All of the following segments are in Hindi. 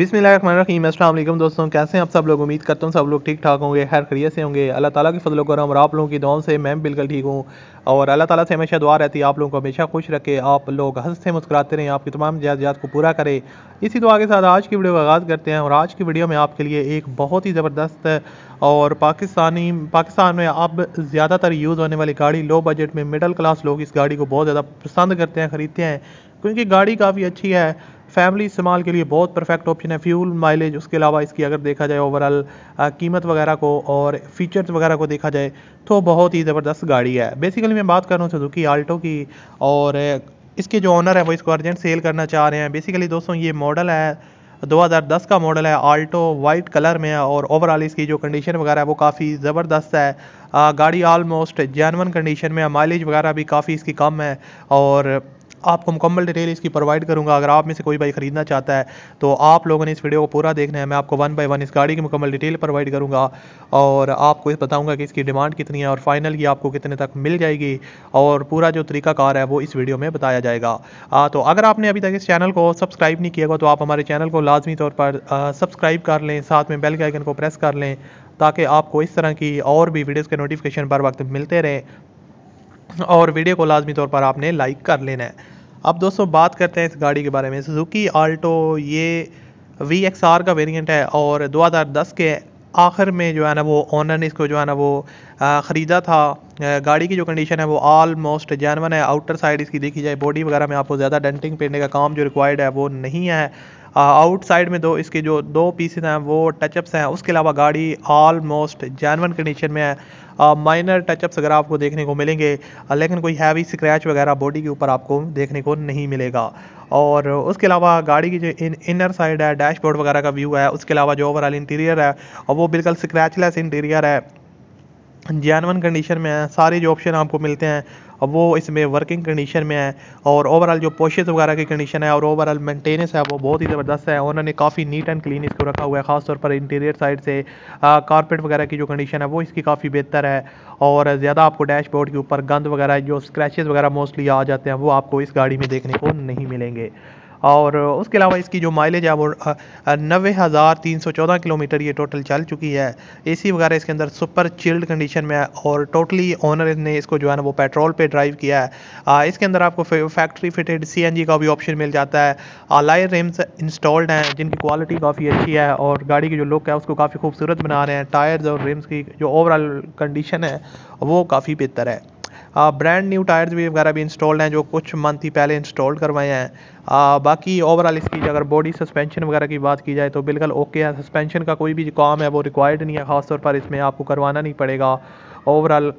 अस्सलाम वालेकुम दोस्तों, कैसे हैं आप सब लोग? उम्मीद करता हूँ सब लोग ठीक ठाक होंगे खैर खरीत से होंगे। अल्लाह ताला की फजल करम, और आप लोगों की दुआओं से मैं बिल्कुल ठीक हूँ। और अल्लाह ताला से हमेशा दुआ रहती है, आप लोगों को हमेशा खुश रखे, आप लोग हँसते मुस्कुराते रहें, आपकी तमाम जज्बात को पूरा करें। इसी दुआ के साथ आज की वीडियो का आगाज़ करते हैं, और आज की वीडियो में आपके लिए एक बहुत ही ज़बरदस्त और पाकिस्तानी, पाकिस्तान में अब ज़्यादातर यूज़ होने वाली गाड़ी लो बजट में मिडल क्लास लोग इस गाड़ी को बहुत ज़्यादा पसंद करते हैं, ख़रीदते हैं। क्योंकि गाड़ी काफ़ी अच्छी है फैमिली इस्तेमाल के लिए बहुत परफेक्ट ऑप्शन है। फ्यूल माइलेज उसके अलावा इसकी अगर देखा जाए ओवरऑल कीमत वगैरह को और फीचर्स वगैरह को देखा जाए तो बहुत ही ज़बरदस्त गाड़ी है। बेसिकली मैं बात कर रहा हूँ सुजुकी आल्टो की और इसके जो ऑनर है वो इसको अर्जेंट सेल करना चाह रहे हैं। बेसिकली दोस्तों ये मॉडल है 2010 का मॉडल है आल्टो वाइट कलर में है और ओवरऑल इसकी जो कंडीशन वगैरह है वो काफ़ी ज़बरदस्त है। आ, गाड़ी ऑलमोस्ट जैनवन कंडीशन में है माइलेज वगैरह भी काफ़ी इसकी कम है और आपको मुकम्मल डिटेल इसकी प्रोवाइड करूँगा। अगर आप में से कोई भाई ख़रीदना चाहता है तो आप लोगों ने इस वीडियो को पूरा देखना है। मैं आपको वन बाय वन इस गाड़ी की मुकम्मल डिटेल प्रोवाइड करूँगा और आपको बताऊँगा कि इसकी डिमांड कितनी है और फाइनल ये आपको कितने तक मिल जाएगी और पूरा जो तरीका कार है वो इस वीडियो में बताया जाएगा। आ, तो अगर आपने अभी तक इस चैनल को सब्सक्राइब नहीं किया तो आप हमारे चैनल को लाजमी तौर पर सब्सक्राइब कर लें साथ में बेल के आइकन को प्रेस कर लें ताकि आपको इस तरह की और भी वीडियोज़ के नोटिफिकेशन बर वक्त मिलते रहें। और वीडियो को लाजमी तौर पर आपने लाइक कर लेना है। अब दोस्तों, बात करते हैं इस गाड़ी के बारे में। सुजुकी आल्टो ये वी एक्स आर का वेरिएंट है और 2010 के आखिर में जो है ना वो ऑनर ने इसको जो है ना वो ख़रीदा था। गाड़ी की जो कंडीशन है वो ऑलमोस्ट जैनवन है। आउटर साइड इसकी देखी जाए बॉडी वगैरह में आपको ज़्यादा डेंटिंग पेंटने का काम जो रिक्वायर्ड है वो नहीं है। आउटसाइड में दो इसके जो दो पीसेस हैं वो टचअप्स हैं। उसके अलावा गाड़ी ऑलमोस्ट जैनवन कंडीशन में है। माइनर टचअप्स अगर आपको देखने को मिलेंगे लेकिन कोई हैवी स्क्रैच वगैरह बॉडी के ऊपर आपको देखने को नहीं मिलेगा। और उसके अलावा गाड़ी की जो इन, इनर साइड है डैशबोर्ड वगैरह का व्यू है उसके अलावा जो ओवरऑल इंटीरियर है और वो बिल्कुल स्क्रैचलेस इंटीरियर है। जैनवन कंडीशन में है, सारे जो ऑप्शन आपको मिलते हैं वो इसमें वर्किंग कंडीशन में है और ओवरऑल जो पोशेस वगैरह की कंडीशन है और ओवरऑल मेंटेनेंस है, वो बहुत ही ज़बरदस्त है। उन्होंने काफ़ी नीट एंड क्लीन इसको रखा हुआ है, ख़ासतौर पर इंटीरियर साइड से कारपेट वगैरह की जो कंडीशन है, वो इसकी काफ़ी बेहतर है और ज़्यादा आपको डैशबोर्ड के ऊपर गंद वगैरह, जो स्क्रैचेज़ वगैरह मोस्टली आ जाते हैं, वो आपको इस गाड़ी में देखने को नहीं मिलेंगे। और उसके अलावा इसकी जो माइलेज है वो नबे हज़ार तीन सौ चौदह किलोमीटर ये टोटल चल चुकी है। एसी वगैरह इसके अंदर सुपर चिल्ड कंडीशन में है और टोटली ओनर ने इसको जो है ना वो पेट्रोल पे ड्राइव किया है। इसके अंदर आपको फैक्ट्री फिटेड सीएनजी का भी ऑप्शन मिल जाता है। अलाई रिम्स इंस्टॉल्ड हैं, जिनकी क्वालिटी काफ़ी अच्छी है और गाड़ी की जो लुक है उसको काफ़ी खूबसूरत बना रहे हैं। टायर्स और रिम्स की जो ओवरऑल कंडीशन है वो काफ़ी बेहतर है। ब्रांड न्यू टायर्स भी वगैरह भी इंस्टॉल्ड हैं, जो कुछ मंथ ही पहले इंस्टॉल करवाए हैं। बाकी ओवरऑल इसकी अगर बॉडी सस्पेंशन वगैरह की बात की जाए तो बिल्कुल ओके है। सस्पेंशन का कोई भी काम है, वो रिक्वायर्ड नहीं है, ख़ासतौर पर इसमें आपको करवाना नहीं पड़ेगा। ओवरऑल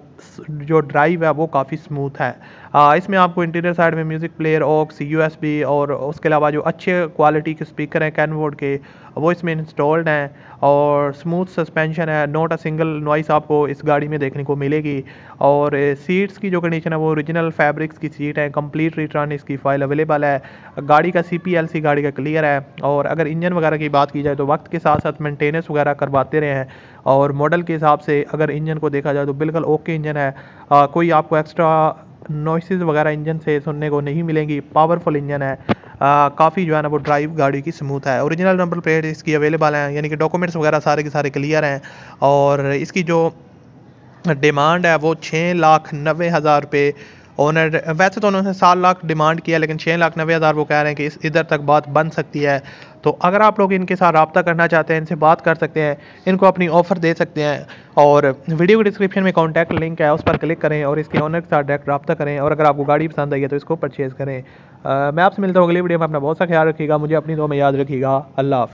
जो ड्राइव है वो काफ़ी स्मूथ है। आ, इसमें आपको इंटीरियर साइड में म्यूज़िक प्लेयर ऑक्स यूएसबी और उसके अलावा जो अच्छे क्वालिटी के स्पीकर हैं कैनवोर्ड के वो इसमें इंस्टॉल्ड हैं और स्मूथ सस्पेंशन है। नॉट अ सिंगल नॉइस आपको इस गाड़ी में देखने को मिलेगी। और सीट्स की जो कंडीशन है वो ओरिजिनल फैब्रिक्स की सीट है कंप्लीट रिटर्न इसकी फ़ाइल अवेलेबल है। गाड़ी का सीपीएलसी गाड़ी का क्लियर है और अगर इंजन वगैरह की बात की जाए तो वक्त के साथ साथ मेंटेनेंस वगैरह करवाते रहे हैं। और मॉडल के हिसाब से अगर इंजन को देखा जाए तो बिल्कुल ओके इंजन है। आ, कोई आपको एक्स्ट्रा नॉइसेस वगैरह इंजन से सुनने को नहीं मिलेंगी पावरफुल इंजन है। काफ़ी जो है ना वो ड्राइव गाड़ी की स्मूथ है। ओरिजिनल नंबर प्लेट इसकी अवेलेबल हैं यानी कि डॉक्यूमेंट्स वगैरह सारे के सारे क्लियर हैं। और इसकी जो डिमांड है वो छः लाख नबे हज़ार रुपये ओनर वैसे तो उन्होंने सात लाख डिमांड किया लेकिन छः लाख नबे हज़ार वो कह रहे हैं कि इस इधर तक बात बन सकती है। तो अगर आप लोग इनके साथ रबता करना चाहते हैं इनसे बात कर सकते हैं इनको अपनी ऑफ़र दे सकते हैं और वीडियो के डिस्क्रिप्शन में कॉन्टैक्ट लिंक है उस पर क्लिक करें और इसके ऑनर के साथ डायरेक्ट रबता करें और अगर आपको गाड़ी पसंद आई है तो इसको परचेज़ करें। आ, मैं आपसे मिलता हूँ अगली वीडियो में अपना बहुत सा ख्याल रखिएगा मुझे अपनी दो में याद रखिएगा। अल्लाह